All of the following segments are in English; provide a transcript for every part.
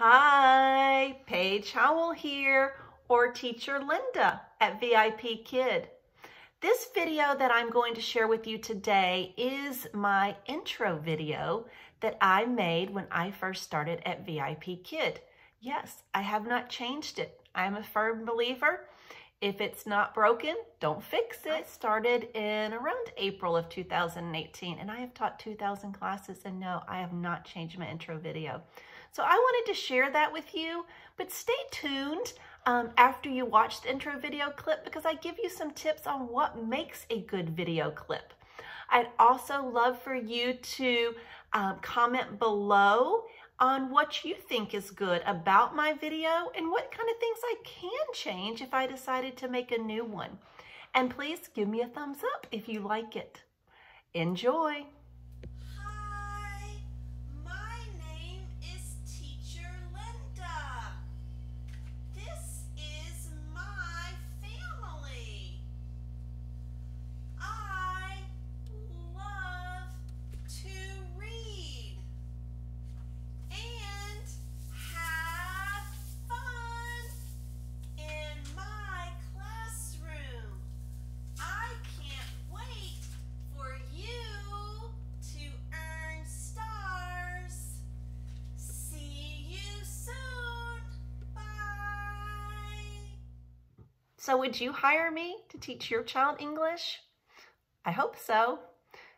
Hi, Paige Howell here, or Teacher Linda at VIP Kid. This video that I'm going to share with you today is my intro video that I made when I first started at VIP Kid. Yes, I have not changed it. I'm a firm believer. If it's not broken, don't fix it. I started in around April of 2018 and I have taught 2,000 classes and no, I have not changed my intro video. So I wanted to share that with you, but stay tuned um, after you watch the intro video clip because I give you some tips on what makes a good video clip. I'd also love for you to um, comment below on what you think is good about my video and what kind of things I can change if I decided to make a new one. And please give me a thumbs up if you like it. Enjoy! So would you hire me to teach your child English? I hope so.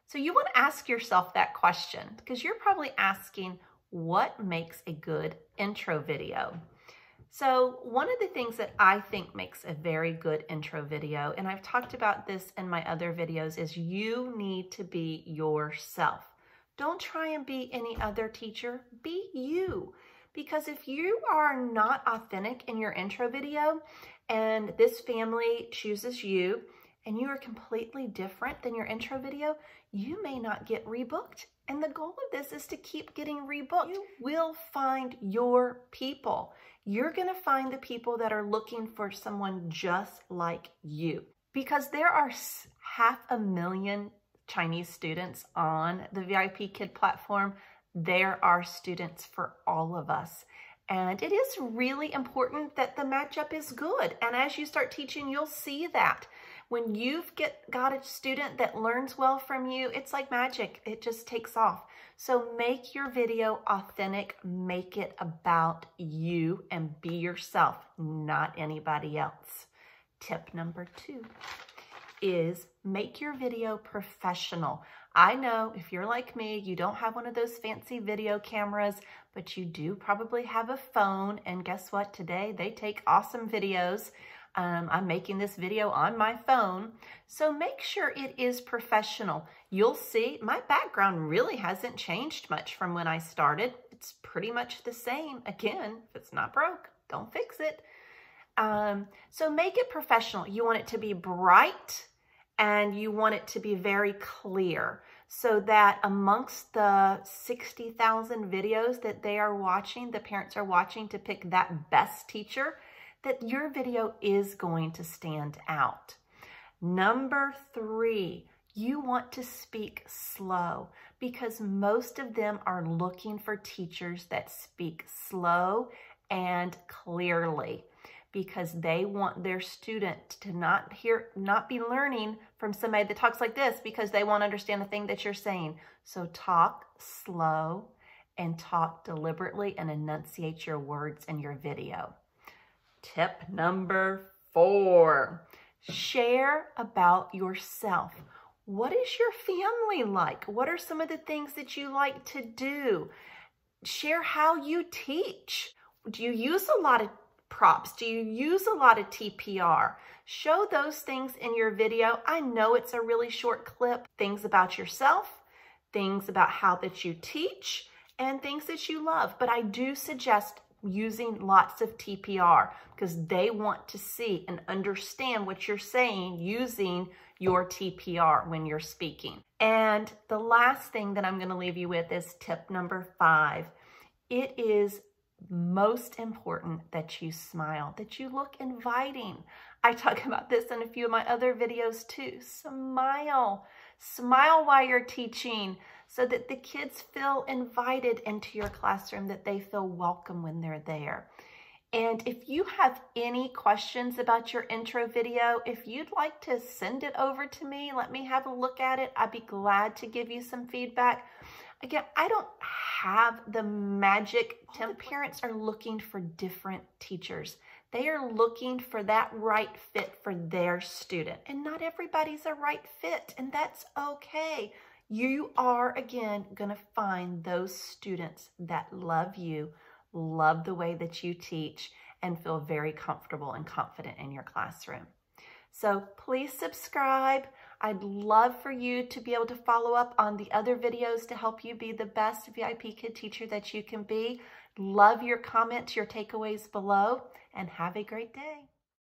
So you want to ask yourself that question because you're probably asking what makes a good intro video? So one of the things that I think makes a very good intro video, and I've talked about this in my other videos, is you need to be yourself. Don't try and be any other teacher, be you. Because if you are not authentic in your intro video and this family chooses you and you are completely different than your intro video, you may not get rebooked. And the goal of this is to keep getting rebooked. You will find your people. You're gonna find the people that are looking for someone just like you because there are half a million Chinese students on the VIP Kid platform. There are students for all of us. And it is really important that the matchup is good. And as you start teaching, you'll see that. When you've get, got a student that learns well from you, it's like magic. It just takes off. So make your video authentic. Make it about you and be yourself, not anybody else. Tip number two is make your video professional. I know if you're like me, you don't have one of those fancy video cameras, but you do probably have a phone. And guess what? Today they take awesome videos. Um, I'm making this video on my phone. So make sure it is professional. You'll see my background really hasn't changed much from when I started. It's pretty much the same. Again, if it's not broke, don't fix it. Um, so make it professional. You want it to be bright and you want it to be very clear so that amongst the 60,000 videos that they are watching, the parents are watching to pick that best teacher, that your video is going to stand out. Number three, you want to speak slow because most of them are looking for teachers that speak slow and clearly because they want their student to not hear, not be learning from somebody that talks like this because they won't understand the thing that you're saying. So talk slow and talk deliberately and enunciate your words in your video. Tip number four, share about yourself. What is your family like? What are some of the things that you like to do? Share how you teach. Do you use a lot of props? Do you use a lot of TPR? Show those things in your video. I know it's a really short clip. Things about yourself, things about how that you teach, and things that you love. But I do suggest using lots of TPR because they want to see and understand what you're saying using your TPR when you're speaking. And the last thing that I'm going to leave you with is tip number five. It is most important that you smile, that you look inviting. I talk about this in a few of my other videos too. Smile. Smile while you're teaching. so that the kids feel invited into your classroom, that they feel welcome when they're there. And if you have any questions about your intro video, if you'd like to send it over to me, let me have a look at it. I'd be glad to give you some feedback. Again, I don't have the magic. Some parents are looking for different teachers. They are looking for that right fit for their student. And not everybody's a right fit, and that's okay. You are, again, going to find those students that love you, love the way that you teach, and feel very comfortable and confident in your classroom. So please subscribe. I'd love for you to be able to follow up on the other videos to help you be the best VIP Kid teacher that you can be. Love your comments, your takeaways below, and have a great day.